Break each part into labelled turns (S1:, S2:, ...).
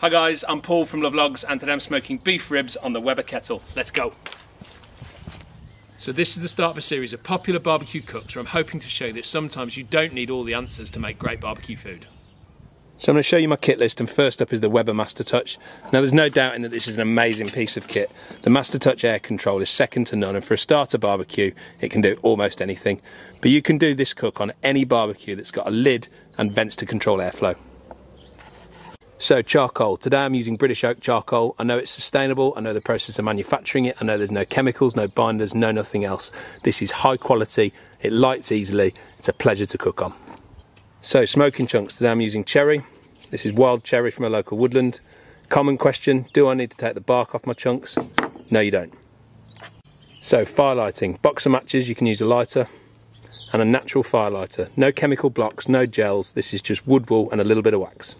S1: Hi guys, I'm Paul from Love Logs and today I'm smoking beef ribs on the Weber kettle. Let's go. So this is the start of a series of popular barbecue cooks where I'm hoping to show that sometimes you don't need all the answers to make great barbecue food. So I'm going to show you my kit list and first up is the Weber Master Touch. Now there's no doubting that this is an amazing piece of kit. The Master Touch air control is second to none and for a starter barbecue it can do almost anything. But you can do this cook on any barbecue that's got a lid and vents to control airflow. So charcoal, today I'm using British oak charcoal. I know it's sustainable, I know the process of manufacturing it, I know there's no chemicals, no binders, no nothing else. This is high quality, it lights easily, it's a pleasure to cook on. So smoking chunks, today I'm using cherry. This is wild cherry from a local woodland. Common question, do I need to take the bark off my chunks? No you don't. So fire lighting, boxer matches, you can use a lighter and a natural fire lighter. No chemical blocks, no gels, this is just wood wool and a little bit of wax.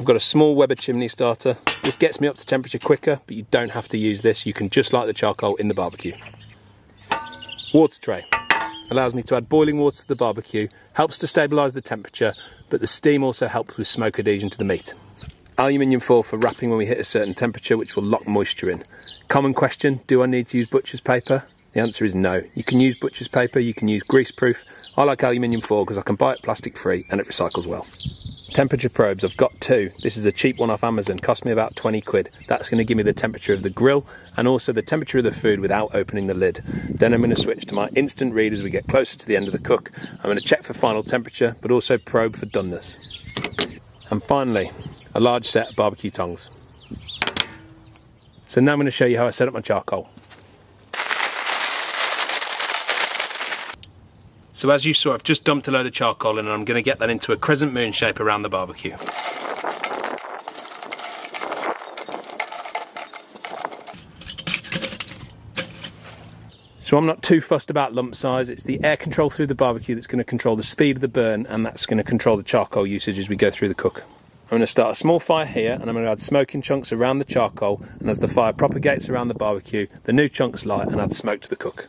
S1: I've got a small Weber chimney starter. This gets me up to temperature quicker, but you don't have to use this. You can just light the charcoal in the barbecue. Water tray. Allows me to add boiling water to the barbecue, helps to stabilise the temperature, but the steam also helps with smoke adhesion to the meat. Aluminium foil for wrapping when we hit a certain temperature, which will lock moisture in. Common question, do I need to use butcher's paper? The answer is no. You can use butcher's paper, you can use greaseproof. I like aluminium foil because I can buy it plastic free and it recycles well. Temperature probes, I've got two. This is a cheap one off Amazon, cost me about 20 quid. That's going to give me the temperature of the grill and also the temperature of the food without opening the lid. Then I'm going to switch to my instant read as we get closer to the end of the cook. I'm going to check for final temperature, but also probe for doneness. And finally, a large set of barbecue tongs. So now I'm going to show you how I set up my charcoal. So as you saw, I've just dumped a load of charcoal in and I'm going to get that into a crescent moon shape around the barbecue. So I'm not too fussed about lump size, it's the air control through the barbecue that's going to control the speed of the burn and that's going to control the charcoal usage as we go through the cook. I'm going to start a small fire here and I'm going to add smoking chunks around the charcoal and as the fire propagates around the barbecue, the new chunks light and add smoke to the cook.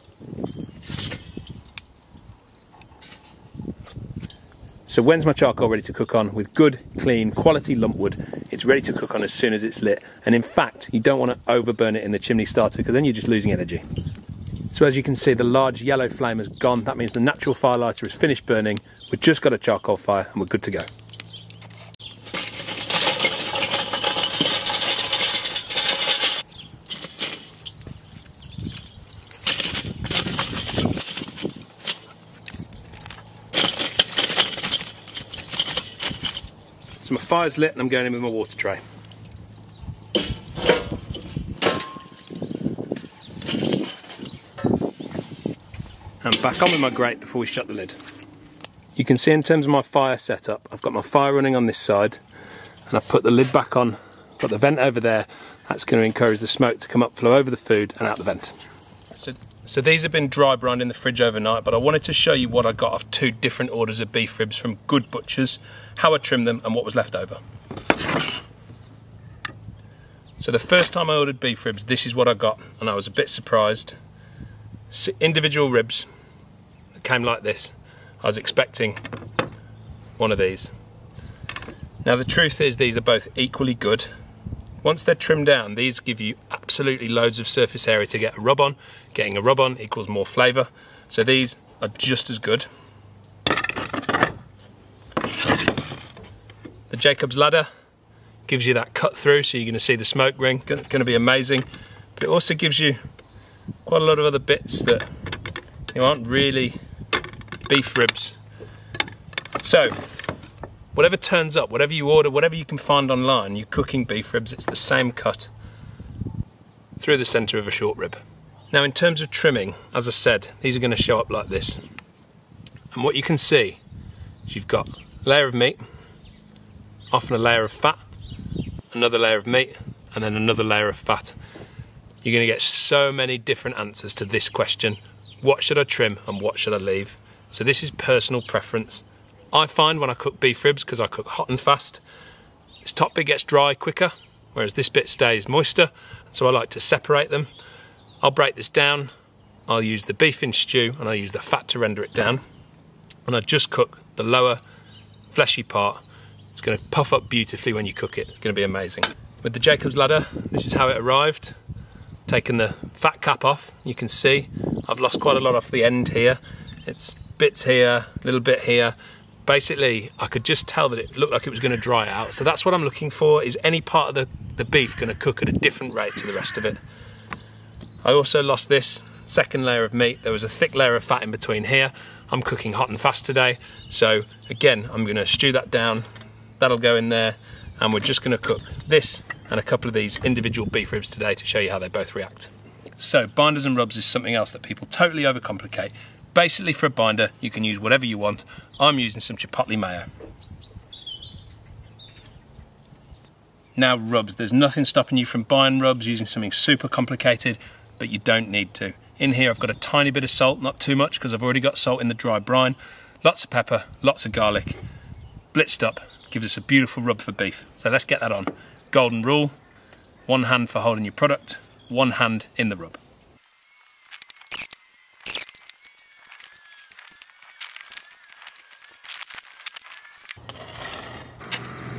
S1: So when's my charcoal ready to cook on? With good, clean, quality lump wood, it's ready to cook on as soon as it's lit. And in fact, you don't want to overburn it in the chimney starter because then you're just losing energy. So as you can see, the large yellow flame has gone. That means the natural fire lighter is finished burning. We've just got a charcoal fire and we're good to go. Fire's lit and I'm going in with my water tray. And back on with my grate before we shut the lid. You can see in terms of my fire setup, I've got my fire running on this side and I've put the lid back on, got the vent over there, that's going to encourage the smoke to come up, flow over the food and out the vent. So, so these have been dry brined in the fridge overnight, but I wanted to show you what I got of two different orders of beef ribs from good butchers, how I trimmed them and what was left over. So the first time I ordered beef ribs, this is what I got, and I was a bit surprised. Individual ribs came like this. I was expecting one of these. Now the truth is these are both equally good. Once they're trimmed down, these give you absolutely loads of surface area to get a rub on. Getting a rub on equals more flavour. So these are just as good. The Jacob's Ladder gives you that cut through, so you're going to see the smoke ring. Going to be amazing. But it also gives you quite a lot of other bits that you aren't really beef ribs. So, whatever turns up, whatever you order, whatever you can find online, you're cooking beef ribs, it's the same cut through the centre of a short rib. Now, in terms of trimming, as I said, these are going to show up like this. And what you can see is you've got a layer of meat, often a layer of fat, another layer of meat, and then another layer of fat. You're going to get so many different answers to this question. What should I trim and what should I leave? So this is personal preference. I find when I cook beef ribs, because I cook hot and fast, this top bit gets dry quicker, whereas this bit stays moister. So I like to separate them. I'll break this down. I'll use the beef in stew and I'll use the fat to render it down. And I just cook the lower fleshy part It's going to puff up beautifully when you cook it. It's going to be amazing. With the Jacob's ladder, this is how it arrived. Taking the fat cap off, you can see I've lost quite a lot off the end here. It's bits here, a little bit here. Basically, I could just tell that it looked like it was going to dry out. So that's what I'm looking for, is any part of the, the beef going to cook at a different rate to the rest of it. I also lost this second layer of meat. There was a thick layer of fat in between here. I'm cooking hot and fast today. So again, I'm gonna stew that down. That'll go in there. And we're just gonna cook this and a couple of these individual beef ribs today to show you how they both react. So binders and rubs is something else that people totally overcomplicate. Basically for a binder, you can use whatever you want. I'm using some chipotle mayo. Now rubs, there's nothing stopping you from buying rubs using something super complicated but you don't need to. In here I've got a tiny bit of salt, not too much because I've already got salt in the dry brine, lots of pepper, lots of garlic, blitzed up, gives us a beautiful rub for beef. So let's get that on. Golden rule, one hand for holding your product, one hand in the rub.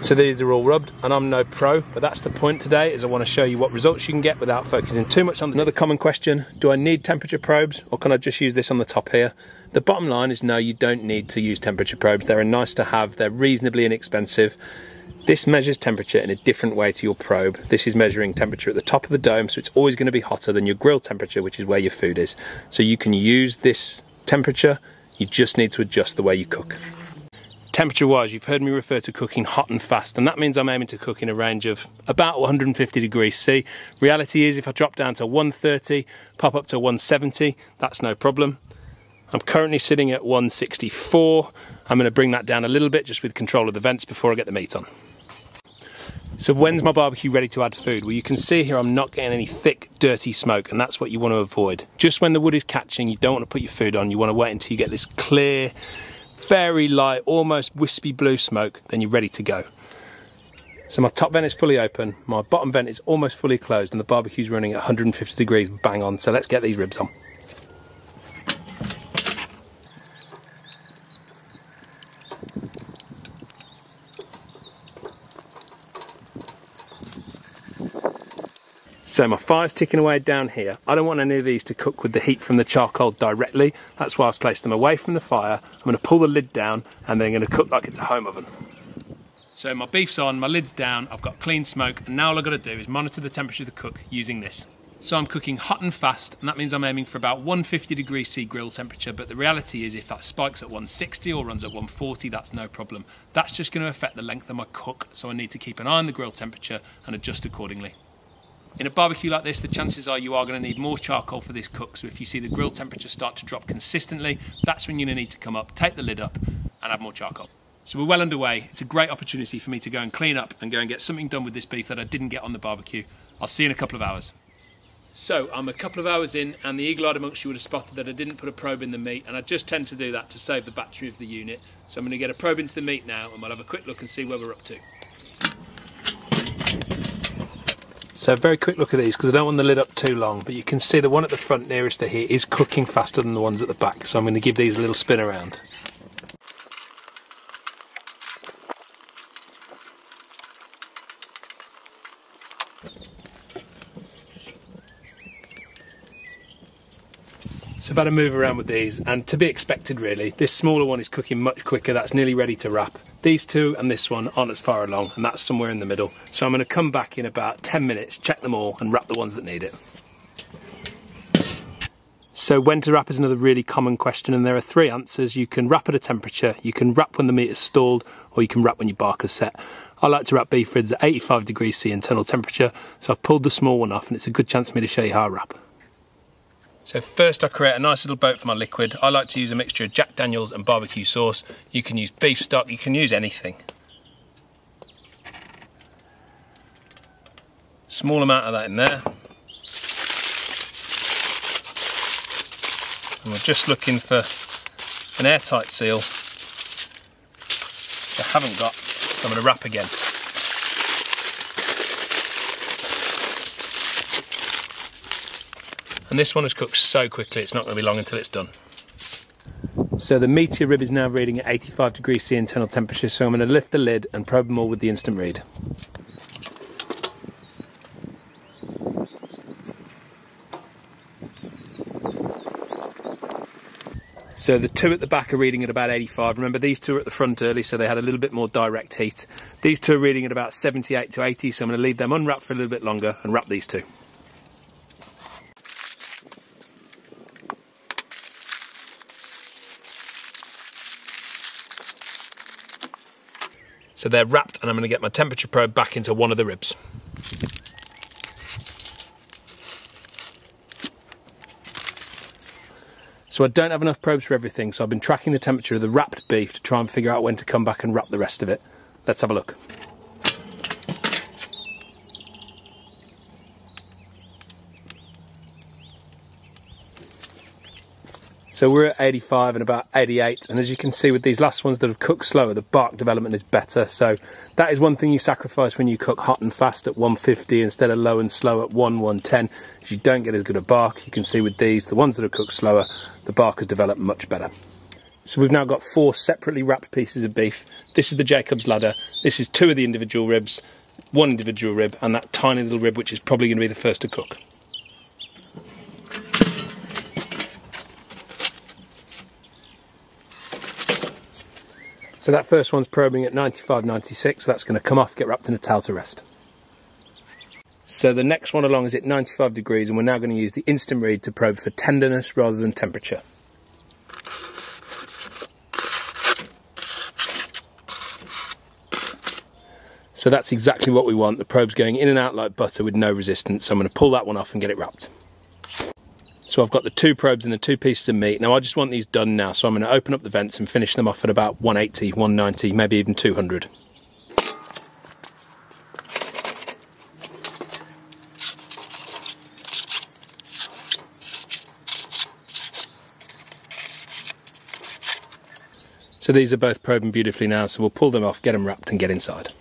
S1: So these are all rubbed and I'm no pro, but that's the point today is I want to show you what results you can get without focusing too much on another common question. Do I need temperature probes or can I just use this on the top here? The bottom line is no, you don't need to use temperature probes. They're nice to have, they're reasonably inexpensive. This measures temperature in a different way to your probe. This is measuring temperature at the top of the dome, so it's always going to be hotter than your grill temperature, which is where your food is. So you can use this temperature, you just need to adjust the way you cook. Temperature wise, you've heard me refer to cooking hot and fast, and that means I'm aiming to cook in a range of about 150 degrees C. Reality is, if I drop down to 130, pop up to 170, that's no problem. I'm currently sitting at 164. I'm going to bring that down a little bit just with control of the vents before I get the meat on. So when's my barbecue ready to add food? Well, you can see here I'm not getting any thick, dirty smoke, and that's what you want to avoid. Just when the wood is catching, you don't want to put your food on. You want to wait until you get this clear, very light, almost wispy blue smoke, then you're ready to go. So my top vent is fully open, my bottom vent is almost fully closed, and the barbecue's running at 150 degrees bang on. So let's get these ribs on. So my fire's ticking away down here. I don't want any of these to cook with the heat from the charcoal directly. That's why I've placed them away from the fire. I'm going to pull the lid down and they're going to cook like it's a home oven. So my beef's on, my lid's down, I've got clean smoke, and now all I've got to do is monitor the temperature of the cook using this. So I'm cooking hot and fast, and that means I'm aiming for about 150 degrees C grill temperature, but the reality is if that spikes at 160 or runs at 140, that's no problem. That's just going to affect the length of my cook, so I need to keep an eye on the grill temperature and adjust accordingly. In a barbecue like this, the chances are you are going to need more charcoal for this cook. So if you see the grill temperature start to drop consistently, that's when you're going to need to come up, take the lid up and add more charcoal. So we're well underway. It's a great opportunity for me to go and clean up and go and get something done with this beef that I didn't get on the barbecue. I'll see you in a couple of hours. So I'm a couple of hours in and the eagle-eyed amongst you would have spotted that I didn't put a probe in the meat and I just tend to do that to save the battery of the unit. So I'm going to get a probe into the meat now and we'll have a quick look and see where we're up to. So very quick look at these because I don't want the lid up too long, but you can see the one at the front nearest to here is cooking faster than the ones at the back. So I'm going to give these a little spin around. So I've had a move around with these and to be expected really. This smaller one is cooking much quicker, that's nearly ready to wrap. These two and this one aren't as far along, and that's somewhere in the middle. So I'm going to come back in about 10 minutes, check them all, and wrap the ones that need it. So when to wrap is another really common question, and there are three answers. You can wrap at a temperature, you can wrap when the meat is stalled, or you can wrap when your bark is set. I like to wrap beef ribs at 85 degrees C internal temperature, so I've pulled the small one off, and it's a good chance for me to show you how I wrap. So first I create a nice little boat for my liquid. I like to use a mixture of Jack Daniels and barbecue sauce. You can use beef stock, you can use anything. Small amount of that in there. And we're just looking for an airtight seal, which I haven't got, so I'm to wrap again. And this one has cooked so quickly, it's not going to be long until it's done. So the meteor rib is now reading at 85 degrees C internal temperature, so I'm going to lift the lid and probe them all with the instant read. So the two at the back are reading at about 85. Remember, these two are at the front early, so they had a little bit more direct heat. These two are reading at about 78 to 80, so I'm going to leave them unwrapped for a little bit longer and wrap these two. So they're wrapped and I'm going to get my temperature probe back into one of the ribs. So I don't have enough probes for everything, so I've been tracking the temperature of the wrapped beef to try and figure out when to come back and wrap the rest of it. Let's have a look. So we're at 85 and about 88 and as you can see with these last ones that have cooked slower the bark development is better. So that is one thing you sacrifice when you cook hot and fast at 150 instead of low and slow at 1 110 you don't get as good a bark. You can see with these the ones that have cooked slower the bark has developed much better. So we've now got four separately wrapped pieces of beef. This is the Jacob's ladder. This is two of the individual ribs one individual rib and that tiny little rib which is probably going to be the first to cook. So that first one's probing at 95, 96. That's going to come off, get wrapped in a towel to rest. So the next one along is at 95 degrees and we're now going to use the instant read to probe for tenderness rather than temperature. So that's exactly what we want. The probe's going in and out like butter with no resistance. So I'm going to pull that one off and get it wrapped. So I've got the two probes and the two pieces of meat. Now I just want these done now, so I'm going to open up the vents and finish them off at about 180, 190, maybe even 200. So these are both probing beautifully now, so we'll pull them off, get them wrapped and get inside.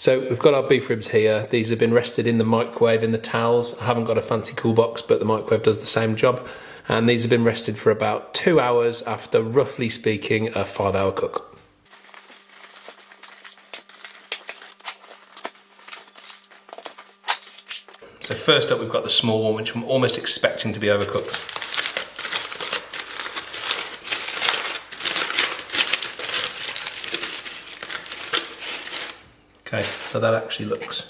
S1: So we've got our beef ribs here. These have been rested in the microwave in the towels. I haven't got a fancy cool box, but the microwave does the same job. And these have been rested for about two hours after, roughly speaking, a five hour cook. So first up, we've got the small one, which I'm almost expecting to be overcooked. Okay, so that actually looks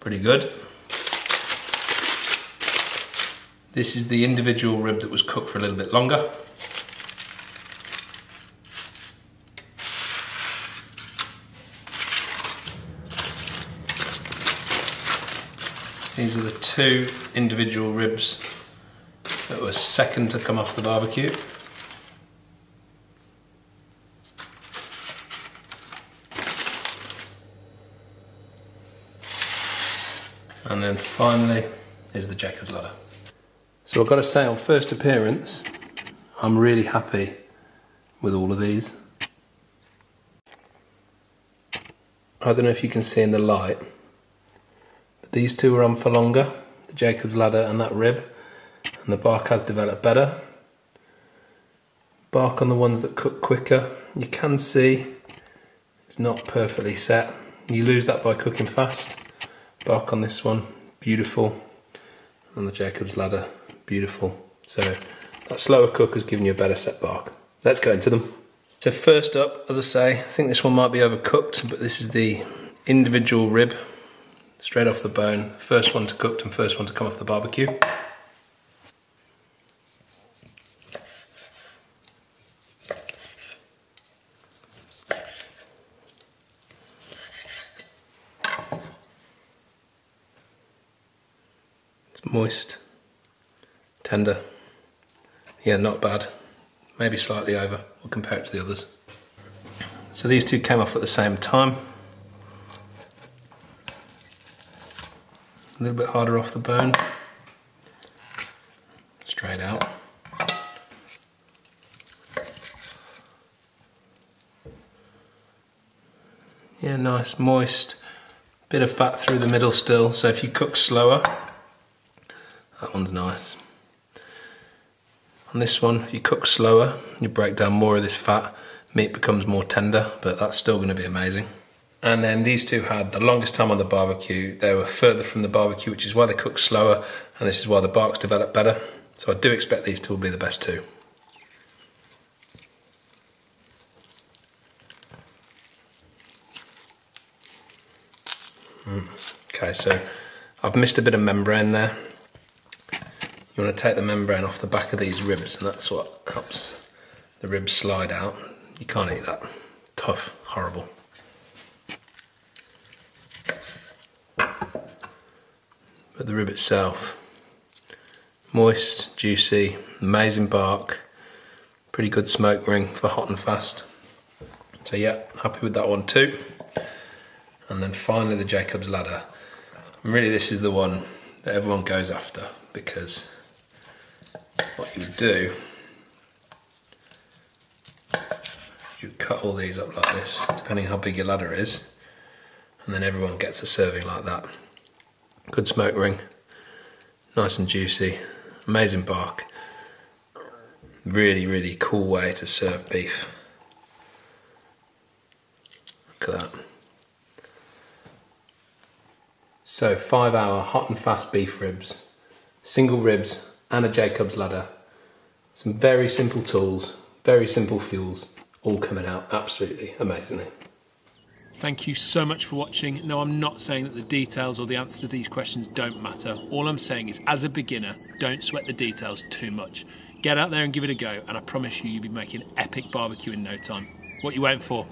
S1: pretty good. This is the individual rib that was cooked for a little bit longer. These are the two individual ribs that were second to come off the barbecue. And then finally is the Jacob's Ladder. So I've got to say on first appearance, I'm really happy with all of these. I don't know if you can see in the light, but these two are on for longer, the Jacob's Ladder and that rib, and the bark has developed better. Bark on the ones that cook quicker, you can see it's not perfectly set. You lose that by cooking fast. Bark on this one, beautiful. On the Jacob's ladder, beautiful. So that slower cook has given you a better set bark. Let's go into them. So first up, as I say, I think this one might be overcooked, but this is the individual rib, straight off the bone. First one to cooked and first one to come off the barbecue. Moist, tender. Yeah, not bad. Maybe slightly over. We'll compare it to the others. So these two came off at the same time. A little bit harder off the bone. Straight out. Yeah, nice, moist. Bit of fat through the middle still, so if you cook slower, one's nice.
S2: On this one, if you cook slower, you break down more of this fat, meat becomes more tender, but that's still going to be amazing. And then these two had the longest time on the barbecue. They were further from the barbecue, which is why they cook slower, and this is why the barks develop better. So I do expect these two will be the best two. Mm. Okay, so I've missed a bit of membrane there. You want to take the membrane off the back of these ribs, and that's what helps the ribs slide out. You can't eat that. Tough, horrible. But the rib itself, moist, juicy, amazing bark, pretty good smoke ring for hot and fast. So yeah, happy with that one too. And then finally the Jacob's Ladder. And really this is the one that everyone goes after because what you do you cut all these up like this depending how big your ladder is and then everyone gets a serving like that. Good smoke ring. Nice and juicy. Amazing bark. Really really cool way to serve beef. Look at that. So five hour hot and fast beef ribs, single ribs and a Jacob's ladder. Some very simple tools, very simple fuels, all coming out absolutely amazingly.
S1: Thank you so much for watching. No, I'm not saying that the details or the answer to these questions don't matter. All I'm saying is, as a beginner, don't sweat the details too much. Get out there and give it a go, and I promise you, you'll be making epic barbecue in no time. What you waiting for?